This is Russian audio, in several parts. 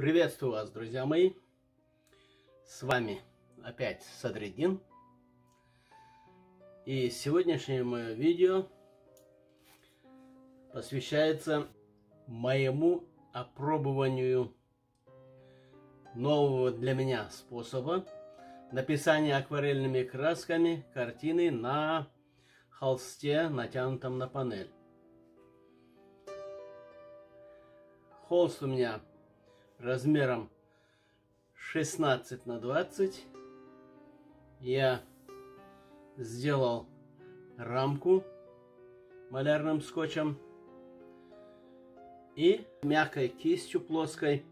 Приветствую вас, друзья мои! С вами опять Садридин. И сегодняшнее мое видео посвящается моему опробованию нового для меня способа написания акварельными красками картины на холсте, натянутом на панель. Холст у меня размером 16 на 20. Я сделал рамку малярным скотчем и мягкой кистью плоской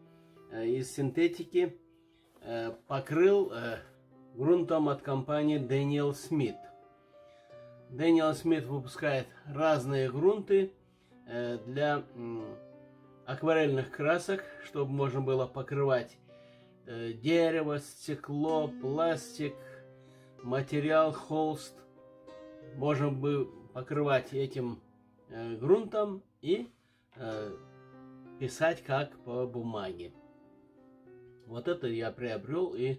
э, из синтетики э, покрыл э, грунтом от компании Daniel Smith. Daniel Smith выпускает разные грунты для акварельных красок, чтобы можно было покрывать э, дерево, стекло, пластик, материал, холст. Можно бы покрывать этим э, грунтом и э, писать как по бумаге. Вот это я приобрел и,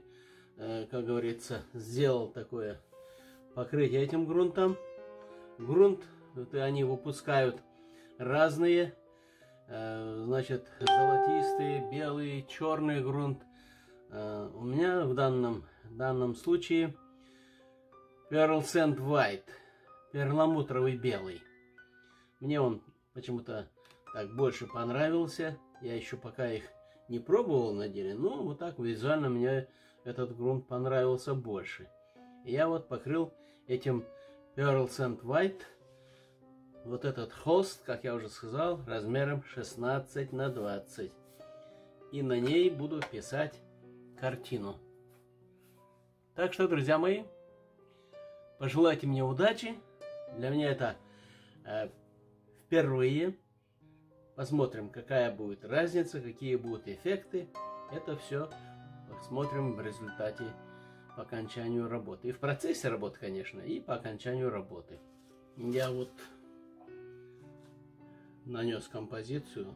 э, как говорится, сделал такое покрытие этим грунтом. Грунт, это они выпускают разные значит, золотистый, белый, черный грунт. Э, у меня в данном, данном случае Pearl Sand White, перламутровый белый. Мне он почему-то так больше понравился. Я еще пока их не пробовал на деле, но вот так визуально мне этот грунт понравился больше. я вот покрыл этим Pearl Sand White вот этот холст, как я уже сказал, размером 16 на 20. И на ней буду писать картину. Так что, друзья мои, пожелайте мне удачи. Для меня это э, впервые. Посмотрим, какая будет разница, какие будут эффекты. Это все посмотрим в результате по окончанию работы. И в процессе работы, конечно, и по окончанию работы. Я вот нанес композицию.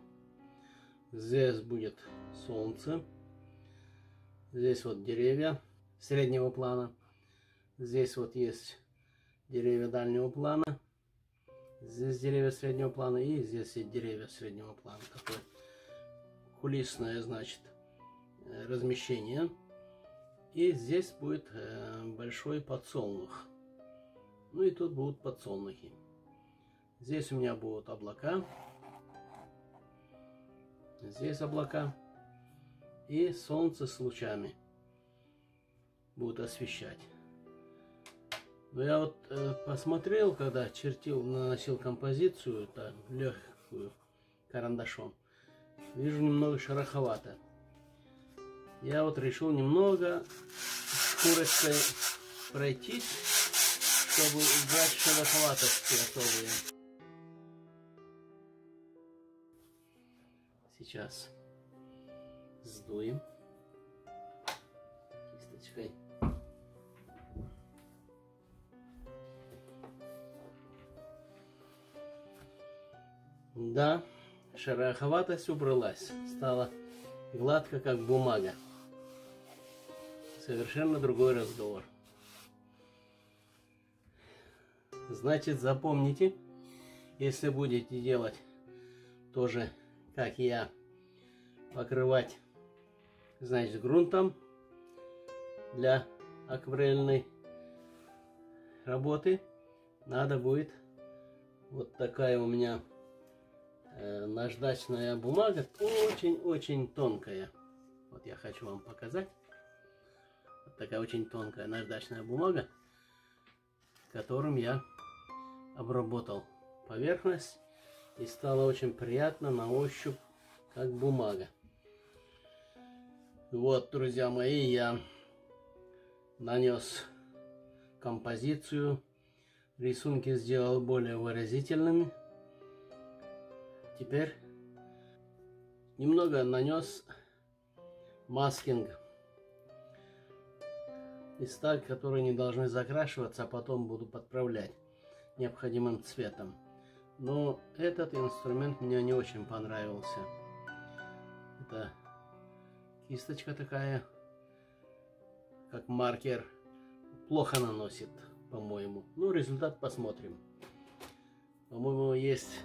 Здесь будет солнце. Здесь вот деревья среднего плана. Здесь вот есть деревья дальнего плана. Здесь деревья среднего плана и здесь есть деревья среднего плана. Такое кулисное, значит, э, размещение. И здесь будет э, большой подсолнух. Ну и тут будут подсолнухи. Здесь у меня будут облака. Здесь облака. И солнце с лучами будут освещать. Но я вот э, посмотрел, когда чертил, наносил композицию, там, легкую, карандашом. Вижу немного шероховато. Я вот решил немного шкурочкой пройтись, чтобы убрать шероховатости особые. Сейчас сдуем кисточкой. Да, шероховатость убралась. Стала гладко, как бумага. Совершенно другой разговор. Значит, запомните, если будете делать тоже как я, покрывать, значит, грунтом для акварельной работы. Надо будет вот такая у меня э, наждачная бумага, очень-очень тонкая. Вот я хочу вам показать. Вот такая очень тонкая наждачная бумага, которым я обработал поверхность и стало очень приятно на ощупь, как бумага. Вот, друзья мои, я нанес композицию, рисунки сделал более выразительными. Теперь немного нанес маскинг места, которые не должны закрашиваться, а потом буду подправлять необходимым цветом. Но этот инструмент мне не очень понравился. Это кисточка такая, как маркер, плохо наносит, по-моему. Ну, результат посмотрим. По-моему, есть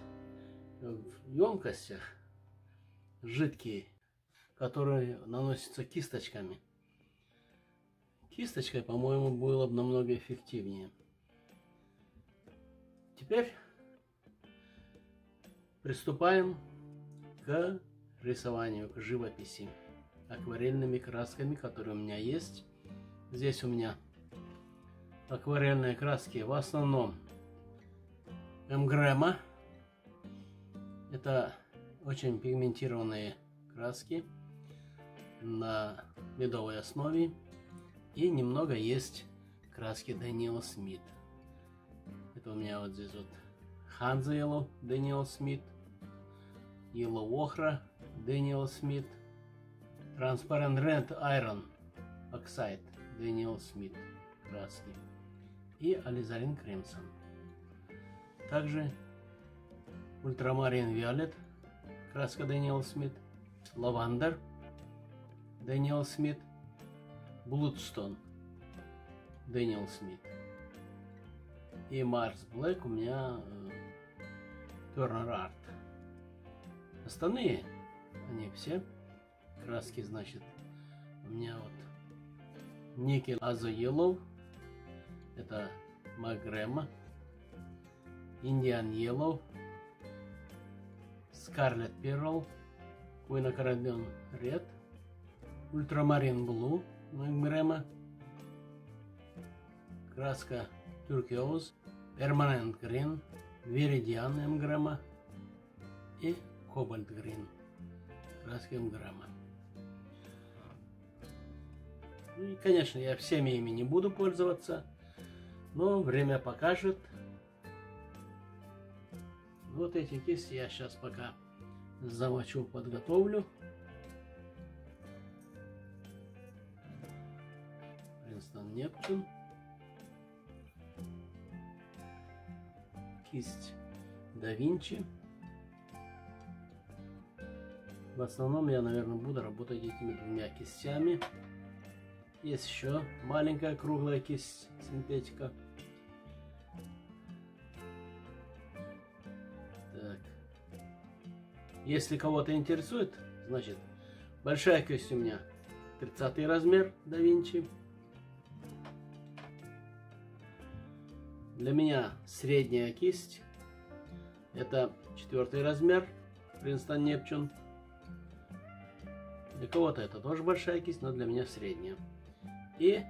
в емкостях жидкие, которые наносятся кисточками. Кисточкой, по-моему, было бы намного эффективнее. Теперь приступаем к рисованию, к живописи акварельными красками, которые у меня есть. Здесь у меня акварельные краски в основном Эмгрема. Это очень пигментированные краски на медовой основе. И немного есть краски Дэниел Смит. Это у меня вот здесь вот Yellow Daniel Smith, Yellow Ochre Daniel Smith, Transparent Red Iron Oxide Daniel Smith краски и Alizarin Crimson. Также Ultramarine Violet краска Daniel Smith, Lavender Daniel Smith, Bloodstone Дэниел Смит. И Марс Блэк у меня Turner Art. Остальные, они все краски, значит, у меня вот Никель Азо Yellow, это Магрема, Indian Yellow, Scarlet Pearl, Quinacridone Red, Ultramarine Blue, Магрема, краска Turquoise, Permanent Green, Viridian Эмгрема и Cobalt Green, краска Эмгрема. Ну и, конечно, я всеми ими не буду пользоваться, но время покажет. Вот эти кисти я сейчас пока замочу, подготовлю. Принстон Нептун. Кисть да Винчи. В основном я, наверное, буду работать этими двумя кистями. Есть еще маленькая круглая кисть синтетика. Так. Если кого-то интересует, значит, большая кисть у меня 30 размер да Винчи. Для меня средняя кисть это четвертый размер Принстон Нептун. Для кого-то это тоже большая кисть, но для меня средняя и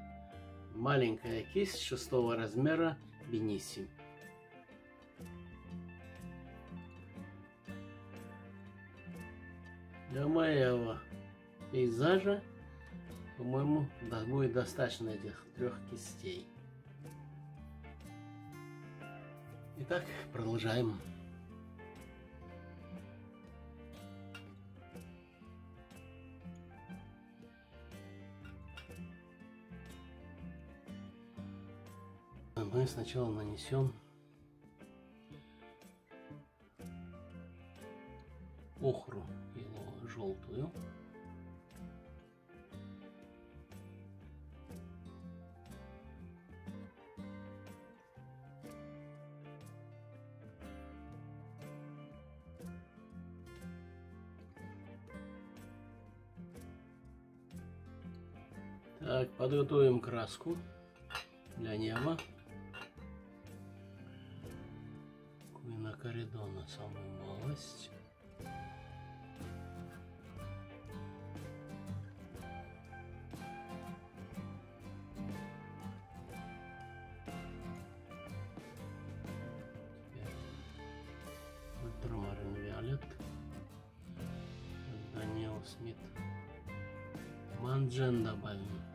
маленькая кисть шестого размера Бениси. Для моего пейзажа, по-моему, будет достаточно этих трех кистей. Итак, продолжаем. Мы сначала нанесем охру его желтую. Так, подготовим краску для неба. Коридона самую малость. Ультрамарин Виолет. Даниэл Смит. Манджен добавим.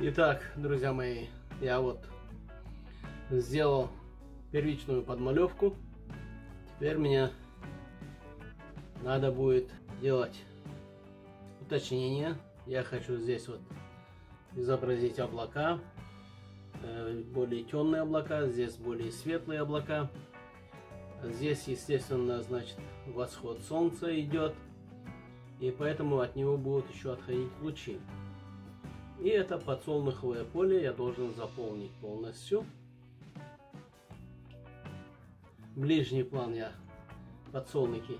Итак, друзья мои, я вот сделал первичную подмалевку. Теперь мне надо будет делать уточнение. Я хочу здесь вот изобразить облака, э, более темные облака, здесь более светлые облака. Здесь, естественно, значит, восход солнца идет, и поэтому от него будут еще отходить лучи. И это подсолнуховое поле я должен заполнить полностью. Ближний план я подсолнухи,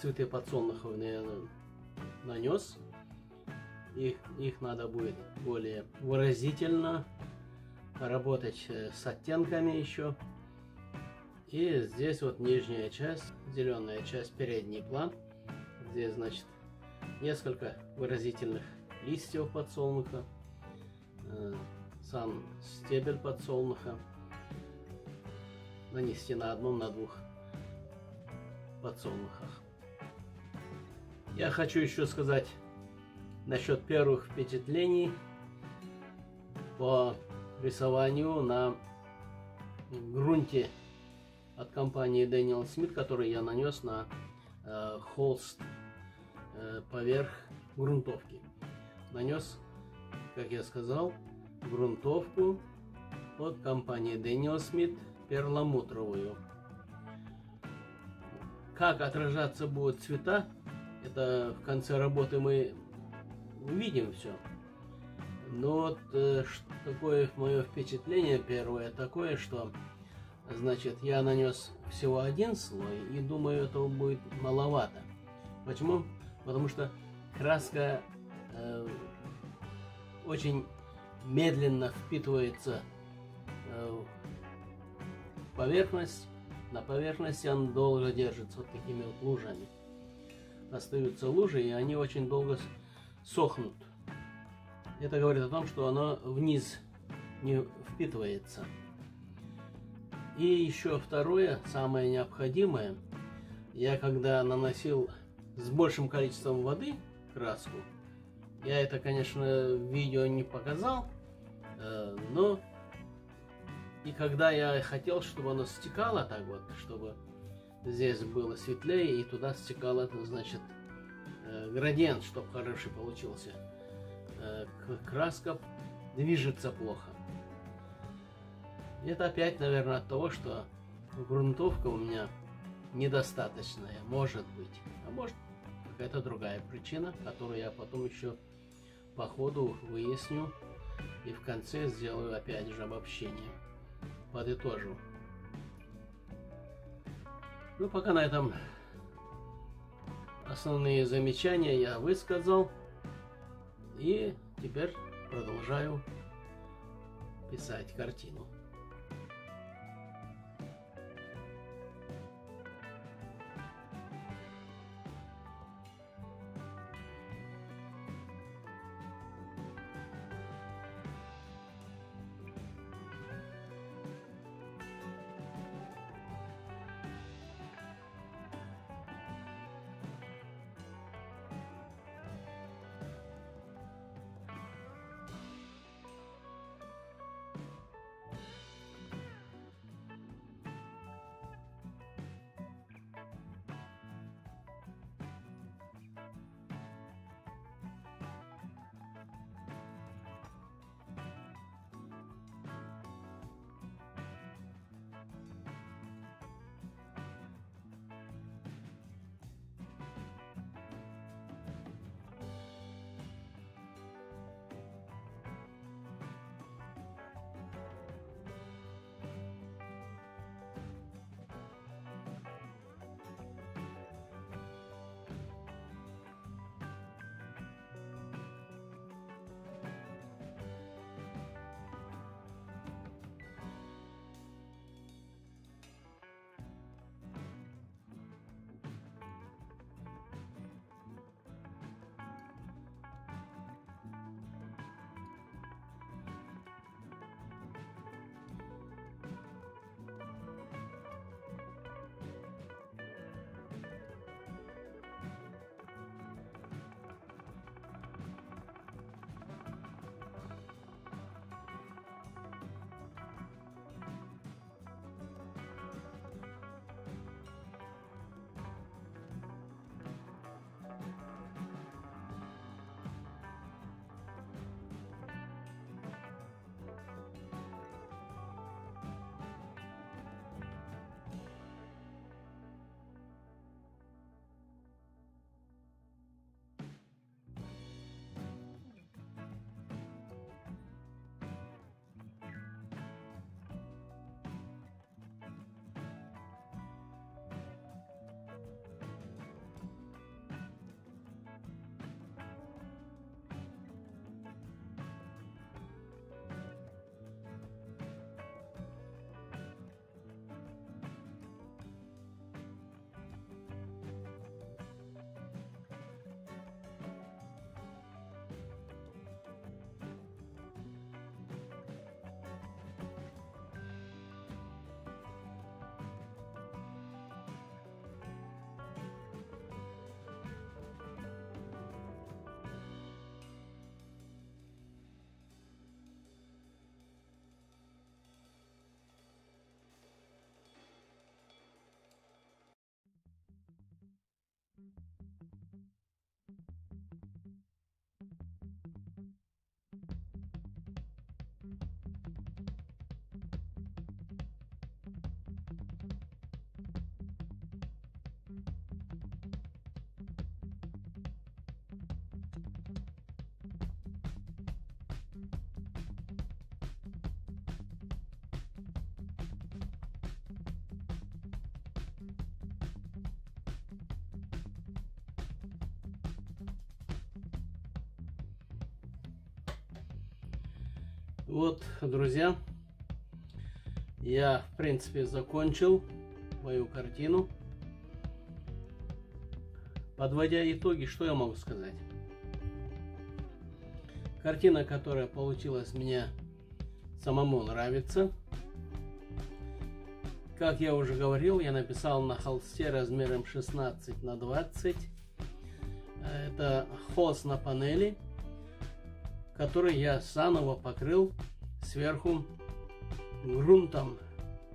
цветы подсолнуховые нанес. Их, их надо будет более выразительно поработать э, с оттенками еще. И здесь вот нижняя часть, зеленая часть, передний план. Здесь, значит, несколько выразительных листьев подсолнуха, э, сам стебель подсолнуха нанести на одном, на двух подсолнухах. Я хочу еще сказать насчет первых впечатлений по рисованию на грунте от компании Daniel Smith, который я нанес на э, холст э, поверх грунтовки нанес, как я сказал, грунтовку от компании Daniel Smith перламутровую. Как отражаться будут цвета, это в конце работы мы увидим все. Но вот э, такое мое впечатление первое такое, что значит я нанес всего один слой и думаю этого будет маловато. Почему? Потому что краска э, очень медленно впитывается э, в поверхность. На поверхности он долго держится вот такими вот лужами. Остаются лужи, и они очень долго сохнут. Это говорит о том, что оно вниз не впитывается. И еще второе, самое необходимое, я когда наносил с большим количеством воды краску, я это, конечно, видео не показал, э, но и когда я хотел, чтобы оно стекало так вот, чтобы здесь было светлее и туда стекало, значит, э, градиент, чтобы хороший получился. Э, краска движется плохо. Это опять, наверное, от того, что грунтовка у меня недостаточная, может быть. А может какая-то другая причина, которую я потом еще по ходу выясню и в конце сделаю опять же обобщение. Подытожу. Ну, пока на этом основные замечания я высказал. И теперь продолжаю писать картину. Вот, друзья, я, в принципе, закончил мою картину. Подводя итоги, что я могу сказать? Картина, которая получилась, мне самому нравится. Как я уже говорил, я написал на холсте размером 16 на 20. Это холст на панели, который я заново покрыл сверху грунтом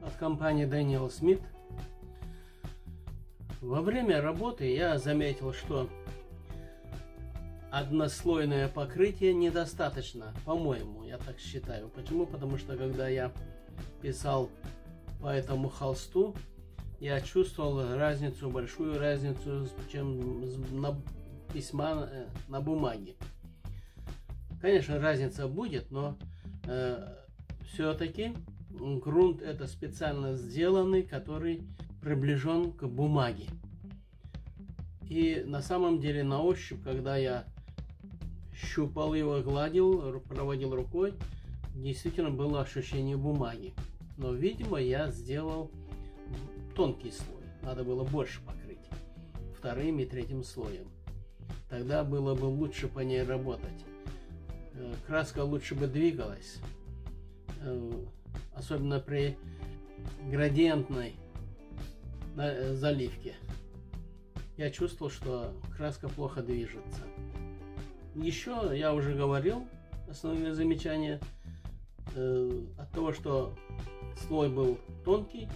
от компании Daniel Smith. Во время работы я заметил, что однослойное покрытие недостаточно, по-моему, я так считаю. Почему? Потому что когда я писал по этому холсту, я чувствовал разницу, большую разницу, чем на письма э, на бумаге. Конечно, разница будет, но э, все-таки грунт это специально сделанный, который приближен к бумаге. И на самом деле на ощупь, когда я щупал его, гладил, проводил рукой, действительно было ощущение бумаги. Но, видимо, я сделал тонкий слой. Надо было больше покрыть вторым и третьим слоем. Тогда было бы лучше по ней работать. Краска лучше бы двигалась. Э, особенно при градиентной э, заливке. Я чувствовал, что краска плохо движется. Еще я уже говорил, основные замечания, э, от того, что слой был тонкий,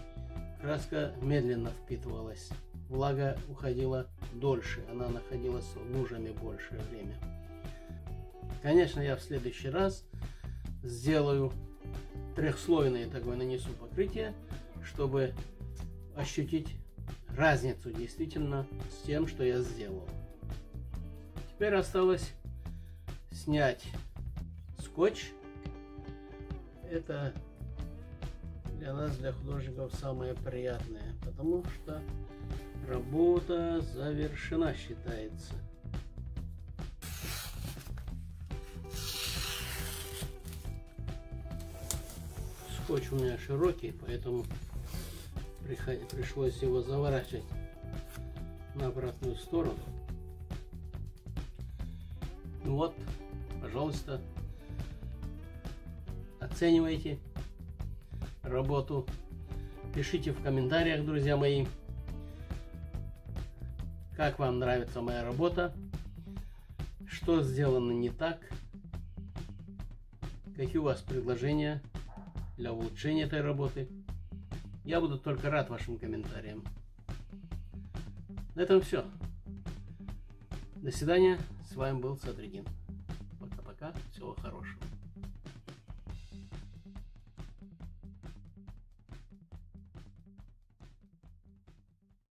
краска медленно впитывалась. Влага уходила дольше, она находилась лужами большее время. Конечно, я в следующий раз сделаю трехслойное такое нанесу покрытие, чтобы ощутить разницу действительно с тем, что я сделал. Теперь осталось снять скотч. Это для нас, для художников, самое приятное, потому что работа завершена считается. Скотч у меня широкий, поэтому пришлось его заворачивать на обратную сторону. Ну вот, пожалуйста, оценивайте работу. Пишите в комментариях, друзья мои, как вам нравится моя работа, что сделано не так, какие у вас предложения для улучшения этой работы. Я буду только рад вашим комментариям. На этом все. До свидания. С вами был Садридин. Пока-пока. Всего хорошего.